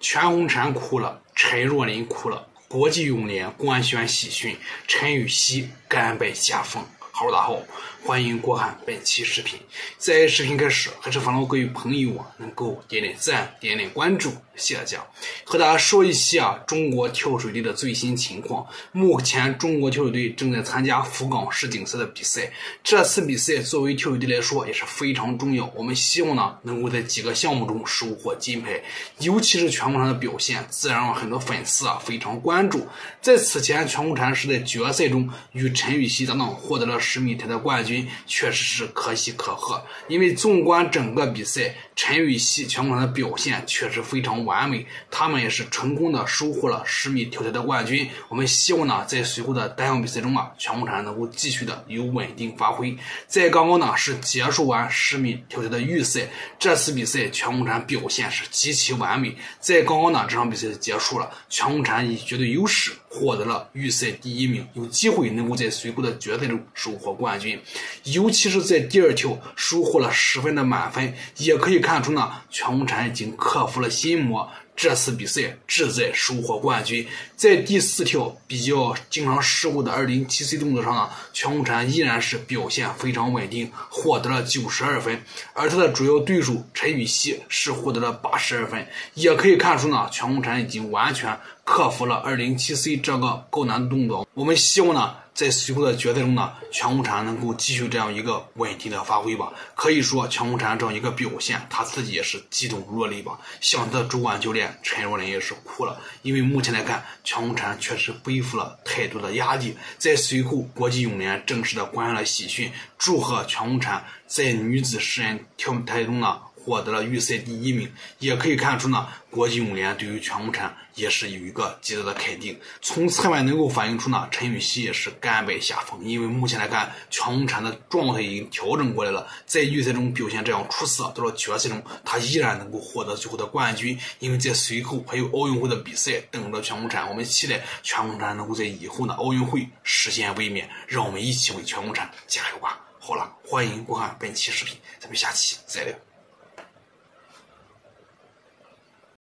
全红婵哭了，陈若琳哭了，国际泳联官宣喜讯，陈芋汐甘拜下风。好，大家好，欢迎观看本期视频。在视频开始，还是烦劳各位朋友啊，能够点点赞、点点关注，谢谢大家。和大家说一下中国跳水队的最新情况。目前，中国跳水队正在参加福冈世锦赛的比赛。这次比赛作为跳水队来说也是非常重要。我们希望呢，能够在几个项目中收获金牌，尤其是全红婵的表现，自然让很多粉丝啊非常关注。在此前，全红婵是在决赛中与陈芋汐搭档获得了。十米台的冠军确实是可喜可贺，因为纵观整个比赛，陈芋汐、全红婵的表现确实非常完美，他们也是成功的收获了十米跳台的冠军。我们希望呢，在随后的单项比赛中啊，全红婵能够继续的有稳定发挥。在刚刚呢是结束完十米跳台的预赛，这次比赛全红婵表现是极其完美。在刚刚呢这场比赛结束了，全红婵以绝对优势获得了预赛第一名，有机会能够在随后的决赛中收。获冠军，尤其是在第二跳收获了十分的满分，也可以看出呢，全红婵已经克服了心魔，这次比赛志在收获冠军。在第四跳比较经常失误的二零七 C 动作上呢，全红婵依然是表现非常稳定，获得了九十二分，而他的主要对手陈芋汐是获得了八十二分，也可以看出呢，全红婵已经完全克服了二零七 C 这个高难度动作。我们希望呢。在随后的决赛中呢，全红婵能够继续这样一个稳定的发挥吧。可以说，全红婵这样一个表现，她自己也是激动落泪吧。像她的主管教练陈若琳也是哭了，因为目前来看，全红婵确实背负了太多的压力。在随后国际泳联正式的关上了喜讯，祝贺全红婵在女子十人跳台中呢。获得了预赛第一名，也可以看出呢，国际泳联对于全红婵也是有一个极大的肯定。从侧面能够反映出呢，陈芋汐也是甘拜下风。因为目前来看，全红婵的状态已经调整过来了，在预赛中表现这样出色，到了决赛中，她依然能够获得最后的冠军。因为在随后还有奥运会的比赛等着全红婵，我们期待全红婵能够在以后的奥运会实现卫冕，让我们一起为全红婵加油吧！好了，欢迎观看本期视频，咱们下期再聊。